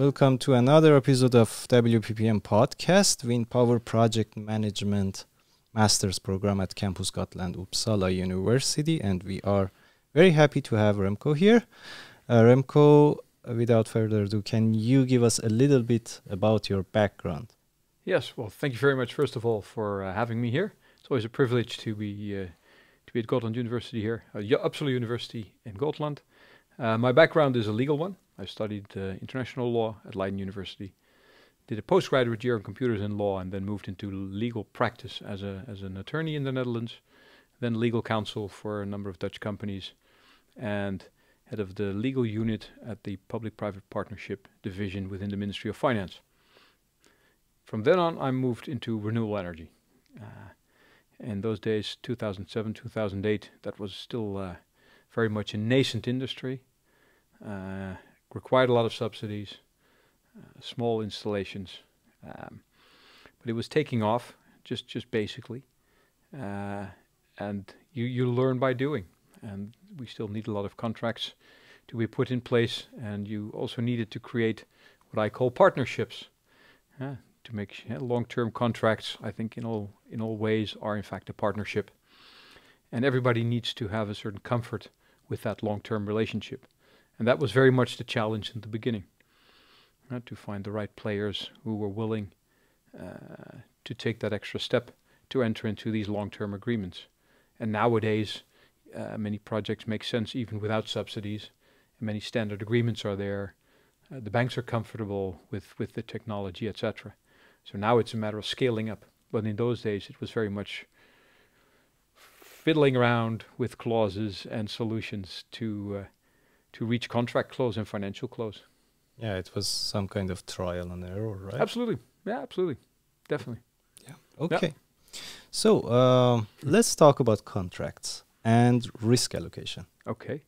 Welcome to another episode of WPPM podcast, Wind Power Project Management Master's Program at Campus Gotland Uppsala University. And we are very happy to have Remco here. Uh, Remco, without further ado, can you give us a little bit about your background? Yes, well, thank you very much, first of all, for uh, having me here. It's always a privilege to be uh, to be at Gotland University here, uh, Uppsala University in Gotland. Uh, my background is a legal one. I studied uh, international law at Leiden University, did a postgraduate year in computers and law, and then moved into legal practice as a as an attorney in the Netherlands, then legal counsel for a number of Dutch companies, and head of the legal unit at the public-private partnership division within the Ministry of Finance. From then on, I moved into renewable energy. Uh, in those days, 2007, 2008, that was still uh, very much a nascent industry. Uh, required a lot of subsidies, uh, small installations, um, but it was taking off just just basically, uh, and you you learn by doing, and we still need a lot of contracts to be put in place, and you also needed to create what I call partnerships. Uh, to make long-term contracts, I think in all in all ways are in fact a partnership, and everybody needs to have a certain comfort with that long-term relationship. And that was very much the challenge in the beginning, uh, to find the right players who were willing uh, to take that extra step to enter into these long-term agreements. And nowadays, uh, many projects make sense even without subsidies. And many standard agreements are there. Uh, the banks are comfortable with, with the technology, etc. So now it's a matter of scaling up. But in those days, it was very much fiddling around with clauses and solutions to uh, to reach contract close and financial close. Yeah, it was some kind of trial and error, right? Absolutely. Yeah, absolutely. Definitely. Yeah. Okay. Yeah. So uh, let's talk about contracts and risk allocation. Okay.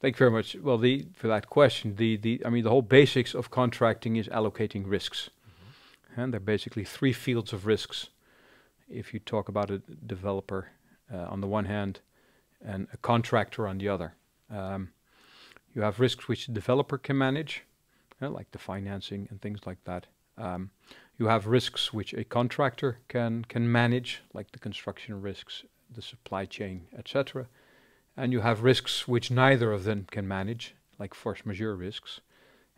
Thank you very much. Well, the for that question, the the I mean the whole basics of contracting is allocating risks, mm-hmm. and there are basically three fields of risks. If you talk about a developer uh, on the one hand, and a contractor on the other. Um, you have risks which the developer can manage, uh, like the financing and things like that. Um, you have risks which a contractor can can manage, like the construction risks, the supply chain, etc. And you have risks which neither of them can manage, like force majeure risks,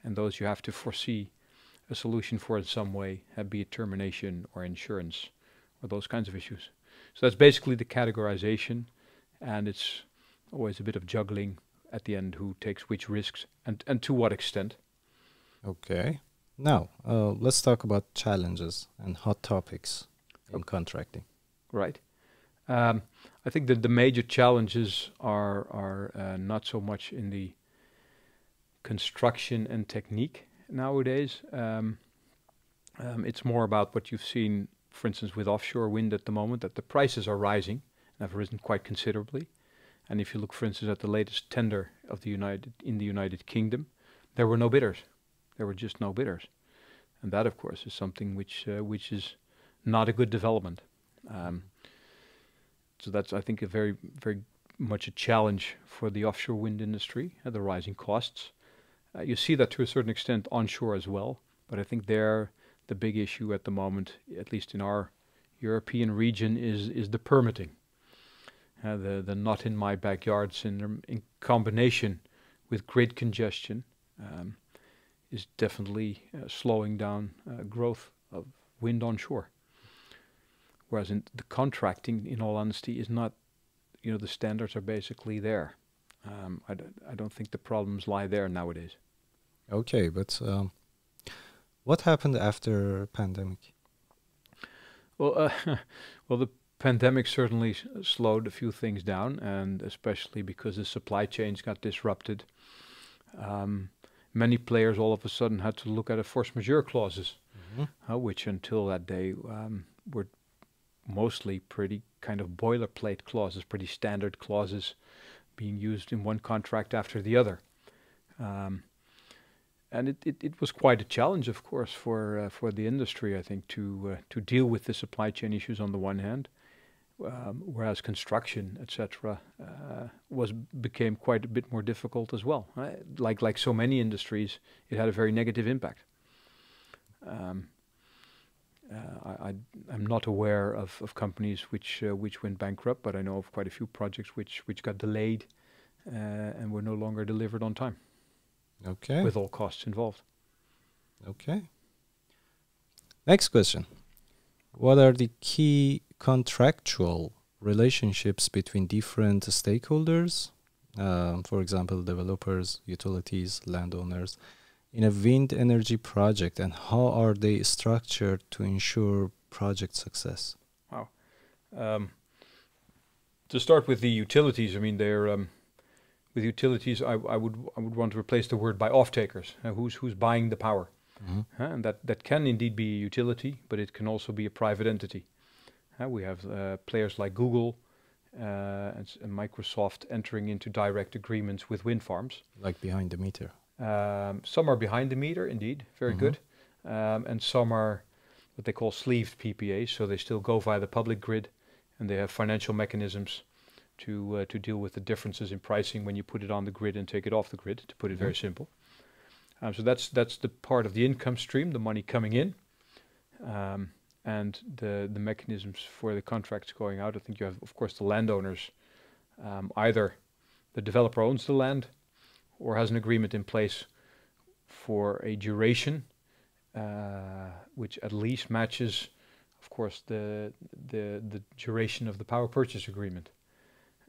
and those you have to foresee a solution for in some way, uh, be it termination or insurance or those kinds of issues. So that's basically the categorization, and it's always a bit of juggling at the end who takes which risks and, and to what extent. Okay. Now, uh, let's talk about challenges and hot topics in okay. contracting. Right. Um, I think that the major challenges are are uh, not so much in the construction and technique nowadays. Um, um, it's more about what you've seen, for instance, with offshore wind at the moment, that the prices are rising and have risen quite considerably. And if you look, for instance, at the latest tender of the United in the United Kingdom, there were no bidders. There were just no bidders, and that, of course, is something which uh, which is not a good development. Um, so that's, I think, a very very much a challenge for the offshore wind industry, uh, the rising costs. Uh, you see that to a certain extent onshore as well, but I think there the big issue at the moment, at least in our European region, is is the permitting uh, the the not in my backyard syndrome in combination with grid congestion um, is definitely uh, slowing down uh, growth of wind onshore. Whereas in the contracting, in all honesty, is not, you know, the standards are basically there. Um, I, d- I don't think the problems lie there nowadays. Okay, but um, what happened after pandemic? Well, uh, well, the pandemic certainly slowed a few things down, and especially because the supply chains got disrupted. Um, many players all of a sudden had to look at a force majeure clauses, mm-hmm. uh, which until that day um, were mostly pretty kind of boilerplate clauses, pretty standard clauses being used in one contract after the other. Um, and it, it, it, was quite a challenge, of course, for uh, for the industry. I think to uh, to deal with the supply chain issues on the one hand, um, whereas construction, etc., uh, was became quite a bit more difficult as well. Right? Like like so many industries, it had a very negative impact. Um, uh, I, am not aware of, of companies which uh, which went bankrupt, but I know of quite a few projects which which got delayed uh, and were no longer delivered on time. Okay. With all costs involved. Okay. Next question. What are the key contractual relationships between different stakeholders, um, for example, developers, utilities, landowners, in a wind energy project, and how are they structured to ensure project success? Wow. Um, to start with the utilities, I mean, they're um, with utilities. I, I would I would want to replace the word by off-takers. Uh, who's who's buying the power? Mm-hmm. Uh, and that that can indeed be a utility, but it can also be a private entity. Uh, we have uh, players like Google uh, and, and, Microsoft entering into direct agreements with wind farms, like behind the meter. Um, some are behind the meter, indeed, very mm-hmm. good, um, and some are what they call sleeved PPAs, so they still go via the public grid, and they have financial mechanisms to uh, to deal with the differences in pricing when you put it on the grid and take it off the grid. To put it mm-hmm. very simple, um, so that's that's the part of the income stream, the money coming in, um, and the the mechanisms for the contracts going out. I think you have, of course, the landowners. Um, either the developer owns the land, or has an agreement in place for a duration, uh, which at least matches, of course, the the the duration of the power purchase agreement.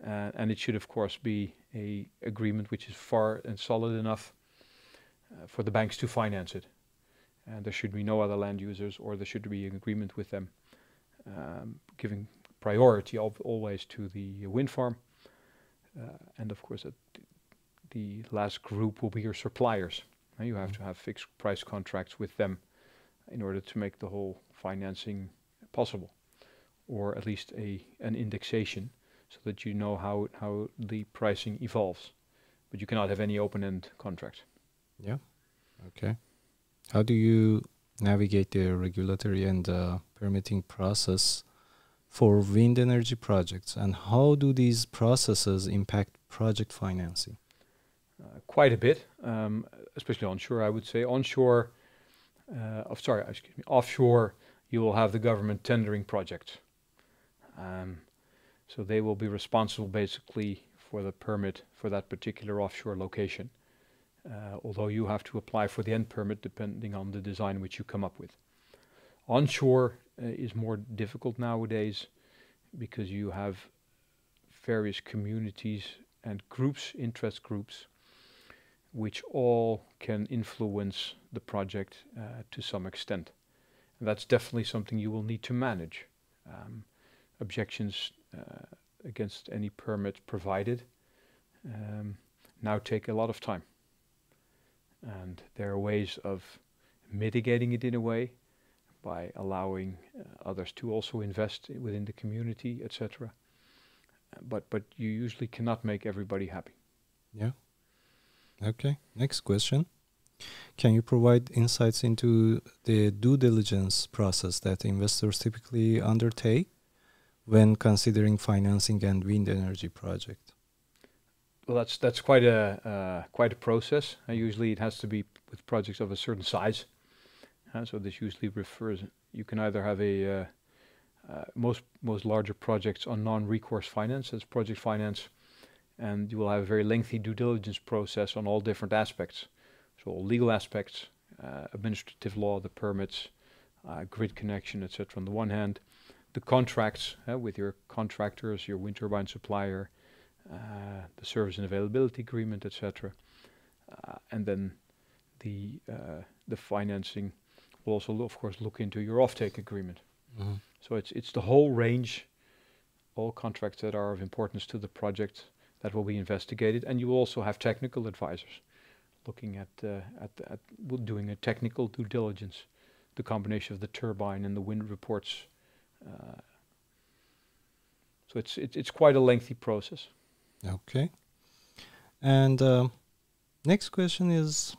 Uh, and it should, of course, be a agreement which is far and solid enough uh, for the banks to finance it. And there should be no other land users, or there should be an agreement with them, um, giving priority always to the wind farm. Uh, and of course, the last group will be your suppliers. You have mm-hmm. to have fixed price contracts with them in order to make the whole financing possible, or at least a an indexation so that you know how how the pricing evolves. But you cannot have any open-end contract. Yeah. Okay. How do you navigate the regulatory and uh, permitting process for wind energy projects, and how do these processes impact project financing? Uh, quite a bit, um, especially onshore. I would say onshore. Uh, oh, sorry, excuse me. Offshore, you will have the government tendering projects. Um, so they will be responsible basically for the permit for that particular offshore location. Uh, although you have to apply for the end permit depending on the design which you come up with. Onshore uh, is more difficult nowadays because you have various communities and groups, interest groups, which all can influence the project uh, to some extent. And that's definitely something you will need to manage. Um, objections uh, against any permit provided um, now take a lot of time. And there are ways of mitigating it in a way by allowing uh, others to also invest within the community, etc. But but you usually cannot make everybody happy. Yeah. Okay. Next question. Can you provide insights into the due diligence process that investors typically undertake when considering financing and wind energy project? Well, that's that's quite a uh, quite a process. Uh, usually, it has to be with projects of a certain size. Uh, so this usually refers. You can either have a uh, uh, most most larger projects on non-recourse finance, that's project finance, and you will have a very lengthy due diligence process on all different aspects. So all legal aspects, uh, administrative law, the permits, grid connection, etc. On the one hand, the contracts with your contractors, your wind turbine supplier, the service and availability agreement, etc. Uh, and then the uh, the financing will also, of course, look into your offtake agreement. Mm-hmm. So it's it's the whole range, all contracts that are of importance to the project that will be investigated, and you will also have technical advisors looking at uh, at at doing a technical due diligence, the combination of the turbine and the wind reports uh, so it's it, it's quite a lengthy process. Okay. And uh, next question is,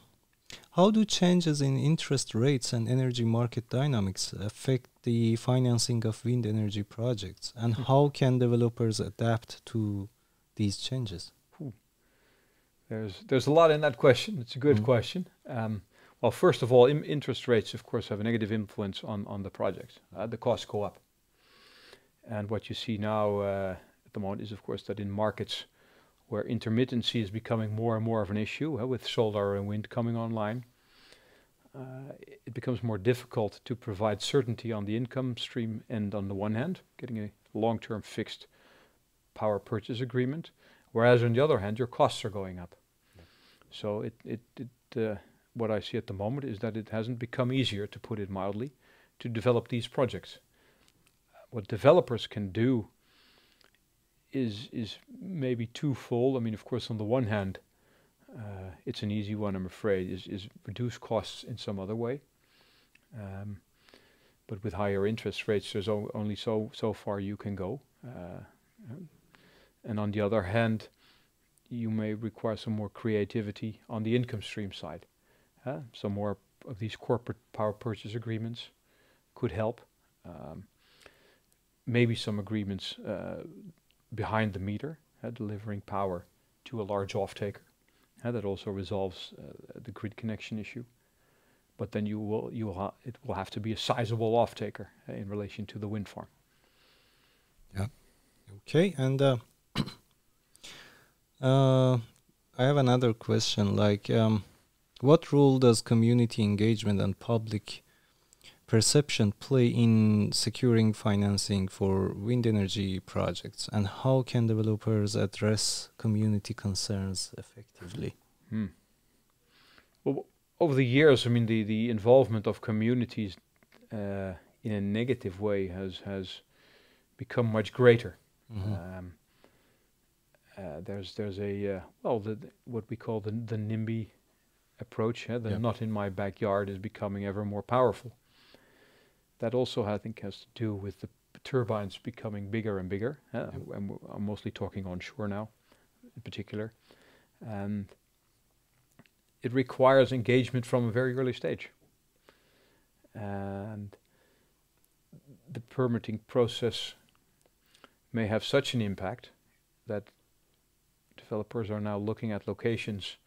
How do changes in interest rates and energy market dynamics affect the financing of wind energy projects? And how can developers adapt to these changes? There's there's a lot in that question. It's a good Mm. question. Um, well, first of all, im- interest rates, of course, have a negative influence on on the projects. Uh, the costs go up, and what you see now uh, at the moment is, of course, that in markets where intermittency is becoming more and more of an issue, uh, with solar and wind coming online, uh, it becomes more difficult to provide certainty on the income stream end on the one hand, getting a long-term fixed power purchase agreement, whereas on the other hand, your costs are going up. So it, it, it uh, what I see at the moment is that it hasn't become easier, to put it mildly, to develop these projects. What developers can do is is maybe twofold. I mean, of course, on the one hand, uh, it's an easy one, I'm afraid, is, is reduce costs in some other way. Um, but with higher interest rates, there's only so so far you can go. Uh, and on the other hand, you may require some more creativity on the income stream side. Uh, some more of these corporate power purchase agreements could help. Um, maybe some agreements uh, behind the meter, uh, delivering power to a large off-taker. Uh, that also resolves uh, the grid connection issue. But then you will you will it will have to be a sizable off-taker in relation to the wind farm. Yeah. Okay, and uh, uh, I have another question. Like, um, what role does community engagement and public perception play in securing financing for wind energy projects, and how can developers address community concerns effectively? Hmm. Well, over the years, I mean, the, the involvement of communities uh, in a negative way has has become much greater. Mhm. Um, uh, there's there's a uh, well the, the- what we call the the NIMBY approach. Yeah, the not in my backyard is becoming ever more powerful. That also I think has to do with the turbines becoming bigger and bigger. Uh, and I'm mostly talking onshore now, in particular, and it requires engagement from a very early stage. And the permitting process may have such an impact that developers are now looking at locations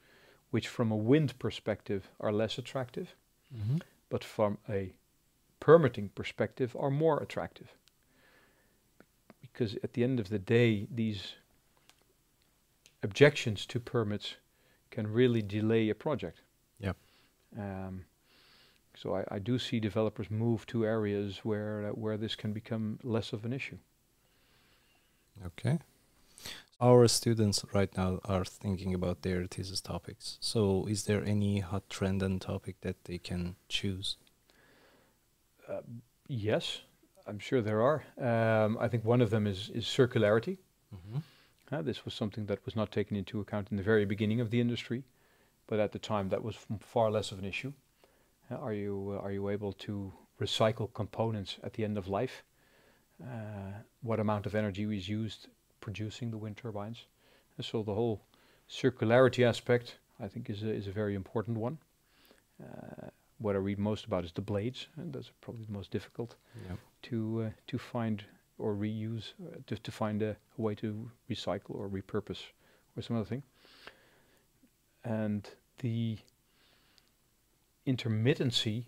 which, from a wind perspective, are less attractive, Mhm. but from a permitting perspective, are more attractive. Because at the end of the day, these objections to permits can really delay a project. Yeah. Um, so I, I do see developers move to areas where uh, where this can become less of an issue. Okay. Our students right now are thinking about their thesis topics. So, is there any hot trend and topic that they can choose? Uh, yes, I'm sure there are. Um, I think one of them is is circularity. Mm-hmm. Uh, this was something that was not taken into account in the very beginning of the industry, but at the time that was f- far less of an issue. Uh, are you uh, are you able to recycle components at the end of life? Uh, what amount of energy is used producing the wind turbines? And so the whole circularity aspect, I think, is a, is a very important one. What I read most about is the blades, and that's probably the most difficult Yep. to uh, to find or reuse, uh, to to find a way to recycle or repurpose or some other thing. And the intermittency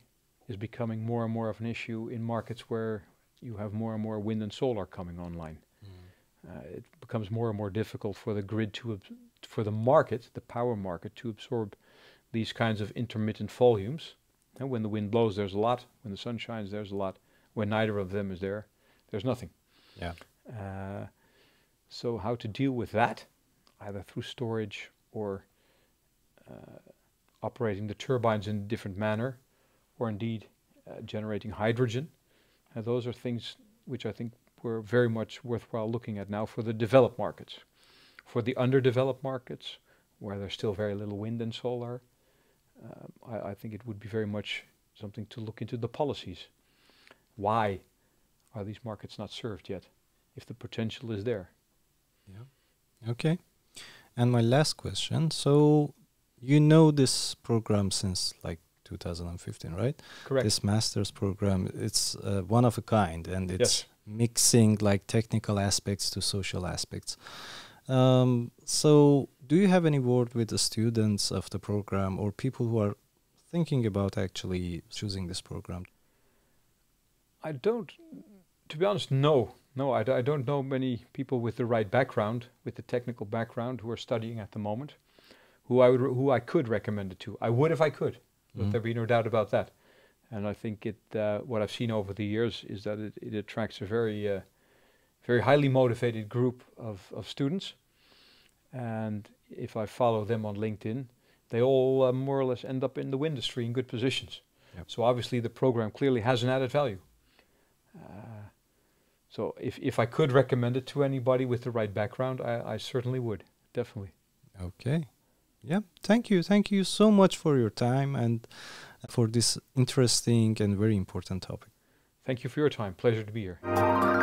is becoming more and more of an issue in markets where you have more and more wind and solar coming online. Uh, it becomes more and more difficult for the grid to, for the market, the power market, to absorb these kinds of intermittent volumes. And when the wind blows, there's a lot. When the sun shines, there's a lot. When neither of them is there, there's nothing. Yeah. Uh, so how to deal with that, either through storage or uh, operating the turbines in a different manner, or indeed uh, generating hydrogen. Uh, those are things which I think were very much worthwhile looking at now for the developed markets. For the underdeveloped markets, where there's still very little wind and solar, um, I, I think it would be very much something to look into the policies. Why are these markets not served yet? If the potential is there. Yeah. Okay. And my last question. So, you know this program since like 2015, right? Correct. This master's program, it's uh, one of a kind, and it's Yes. mixing like technical aspects to social aspects. Um, so, do you have any word with the students of the program or people who are thinking about actually choosing this program? I don't, to be honest, no. No, I, d- I don't know many people with the right background, with the technical background, who are studying at the moment, who I would, who I could recommend it to. I would if I could. Let Mhm. there be no doubt about that. And I think it, uh, what I've seen over the years is that it, it attracts a very, uh, very highly motivated group of, of students. And if I follow them on LinkedIn, they all uh, more or less end up in the industry in good positions. Yep. So obviously the program clearly has an added value. Uh, so if, if I could recommend it to anybody with the right background, I, I certainly would, definitely. Okay. Yeah. Thank you. Thank you so much for your time and for this interesting and very important topic. Thank you for your time. Pleasure to be here.